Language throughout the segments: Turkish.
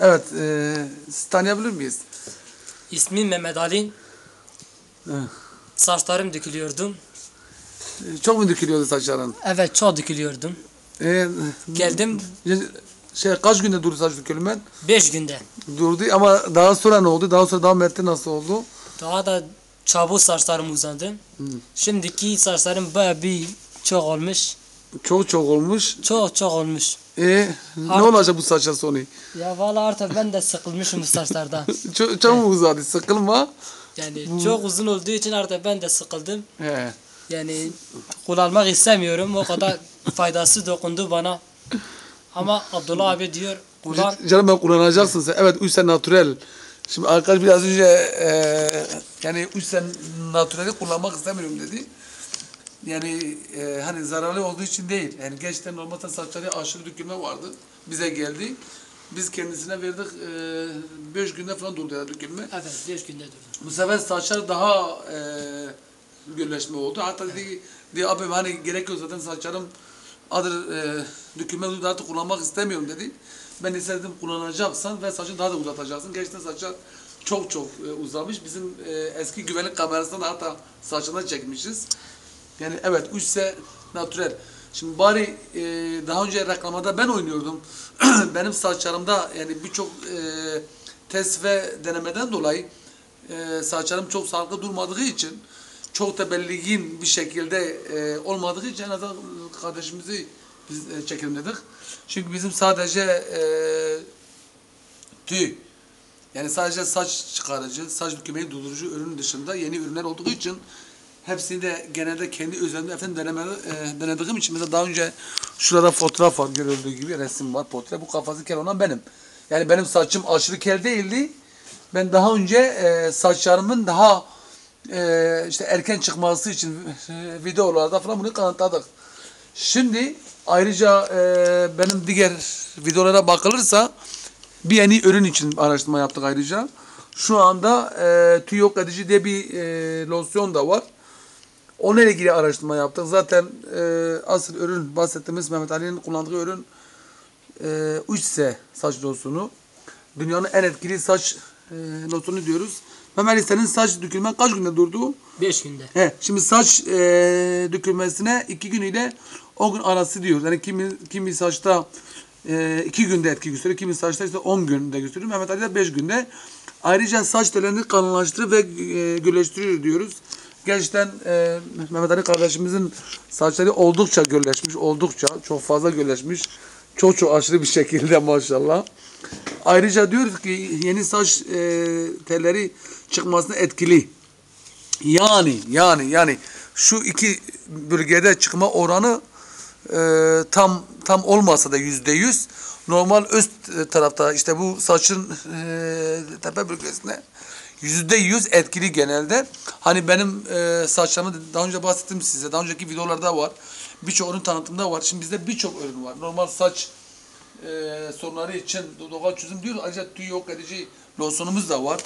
Evet, e, sizi tanıyabilir miyiz? İsmim Mehmet Ali. Hı. Saçlarım dökülüyordu. E, Çok mu dökülüyordu saçların? Evet çok dökülüyordum. E, Geldim şey kaç günde durdu saç dökülmen? 5 günde. Durdu ama daha sonra ne oldu? Daha sonra devam etti nasıl oldu? Daha da çabuk saçlarım uzandı. Şimdiki saçlarım baya bir çok olmuş. Çok çok olmuş. Çok çok olmuş. E, ne olacak bu saça sonu? Ya valla artık ben de sıkılmışım bu saçlardan. Çok, çok mu uzadı? Sıkılma. Yani çok uzun olduğu için artık ben de sıkıldım. He. Yani kullanmak istemiyorum. O kadar faydası dokundu bana. Ama Abdullah abi diyor kullan. Canım ben kullanacaksın sen. Evet 3 sen natürel. Şimdi arkadaş biraz önce e, yani 3 sen natüreli kullanmak istemiyorum dedi. Yani e, hani zararlı olduğu için değil. Yani gençten normalde saçları aşırı dökülme vardı. Bize geldi. Biz kendisine verdik 5 günde falan durdu ya dökülme. Evet 5 günde durdu. Bu sefer saçlar daha e, gölleşme oldu. Hatta dedi, dedi abi hani gerek yok zaten saçlarım adır e, dökülme oldu artık kullanmak istemiyorum dedi. Ben istedim kullanacaksan ve saçını daha da uzatacaksın. Gerçekten saçlar çok çok e, uzamış. Bizim e, eski güvenlik kamerasından hatta saçına çekmişiz. Yani evet üçse natürel. Şimdi bari e, daha önce reklamada ben oynuyordum. Benim saçlarımda yani birçok e, test ve denemeden dolayı e, saçlarım çok sağlıklı durmadığı için çok da belirgin bir şekilde e, olmadığı için en azından kardeşimizi biz e, çekelim dedik. Çünkü bizim sadece e, tüy yani sadece saç çıkarıcı, saç dökülmeyi durdurucu ürün dışında yeni ürünler olduğu için hepsini de genelde kendi özelimde efendim deneme, e, denediğim için mesela daha önce şurada fotoğraf var görüldüğü gibi resim var portre bu kafası kel olan benim. Yani benim saçım aşırı kel değildi. Ben daha önce e, saçlarımın daha e, işte erken çıkması için e, videolarda falan bunu kanıtladık. Şimdi ayrıca e, benim diğer videolara bakılırsa bir yeni ürün için araştırma yaptık ayrıca. Şu anda e, tüy yok edici diye bir e, losyon da var. Onunla ilgili araştırma yaptık. Zaten e, asıl ürün bahsettiğimiz Mehmet Ali'nin kullandığı ürün e, 3S saç losyonu. Dünyanın en etkili saç e, losyonu diyoruz. Mehmet Ali senin saç dökülmen kaç günde durdu? 5 günde. He, şimdi saç e, dökülmesine iki gün ile 10 gün arası diyoruz. Yani kimi, kimi saçta e, iki günde etki gösteriyor, kimi saçta ise 10 günde gösteriyor. Mehmet Ali de 5 günde. Ayrıca saç tellerini kalınlaştırır ve e, gölleştiriyor diyoruz. Gerçekten e, Mehmet Ali kardeşimizin saçları oldukça gölleşmiş, oldukça çok fazla gölleşmiş. Çok çok aşırı bir şekilde maşallah. Ayrıca diyoruz ki yeni saç e, telleri çıkmasına etkili. Yani yani yani şu iki bölgede çıkma oranı e, tam tam olmasa da yüzde yüz normal üst e, tarafta işte bu saçın e, tepe bölgesinde yüzde yüz etkili genelde. Hani benim e, saçlarımı daha önce bahsettim size. Daha önceki videolarda var. Birçok ürün tanıtımda var. Şimdi bizde birçok ürün var. Normal saç e, sorunları için doğal çözüm diyoruz. Ayrıca tüy yok edici losyonumuz da var.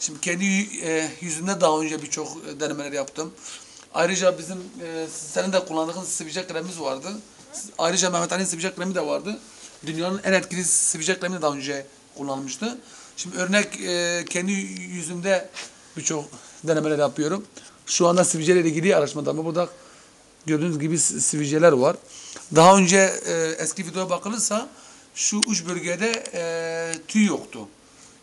Şimdi kendi e, yüzümde daha önce birçok e, denemeler yaptım. Ayrıca bizim e, senin de kullandığın sivilce kremimiz vardı. Ayrıca Mehmet Ali'nin sivilce kremi de vardı. Dünyanın en etkili sivilce kremini daha önce kullanmıştı. Şimdi örnek e, kendi yüzümde birçok denemeler yapıyorum. Şu anda sivilce ile ilgili araştırmada ama burada gördüğünüz gibi si- sivilceler var. Daha önce e, eski videoya bakılırsa şu uç bölgede e, tüy yoktu.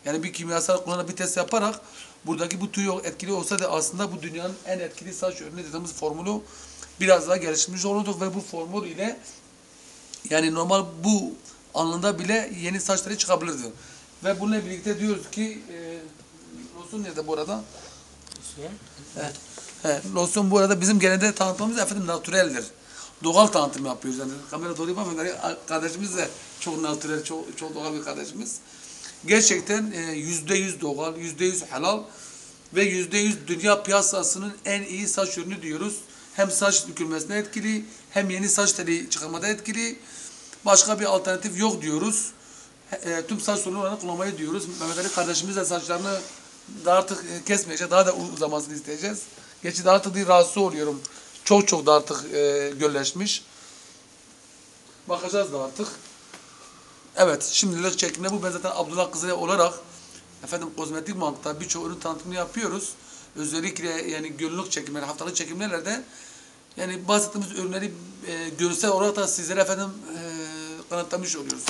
Yani bir kimyasal kullanarak bir test yaparak buradaki bu tüy etkili olsa da aslında bu dünyanın en etkili saç ürünü dediğimiz formülü biraz daha geliştirmiş olurduk ve bu formül ile yani normal bu anında bile yeni saçları çıkabilirdi. Ve bununla birlikte diyoruz ki e, losyon nerede bu arada? Evet. He, losyon bu arada bizim genelde tanıtmamız efendim natüreldir. Doğal tanıtım yapıyoruz yani. Kamera doğru yapamam. Yani kardeşimiz de çok natürel, çok, çok doğal bir kardeşimiz. Gerçekten e, yüzde yüz doğal, yüzde yüz helal ve yüzde yüz dünya piyasasının en iyi saç ürünü diyoruz. Hem saç dökülmesine etkili, hem yeni saç teli çıkarmada etkili. Başka bir alternatif yok diyoruz. E, tüm saç sorunlarını kullanmayı diyoruz. Mehmet Ali kardeşimiz de saçlarını daha artık e, kesmeyecek, daha da uzamasını isteyeceğiz. Daha artık değil, rahatsız oluyorum. Çok çok da artık e, gölleşmiş. Bakacağız da artık. Evet, şimdilik çekimde bu. Ben zaten Abdullah Kızılay olarak efendim kozmetik bankta birçok ürün tanıtımını yapıyoruz. Özellikle yani günlük çekimler, haftalık çekimlerde yani bahsettiğimiz ürünleri e, görsel olarak da sizlere efendim e, kanıtlamış oluyoruz.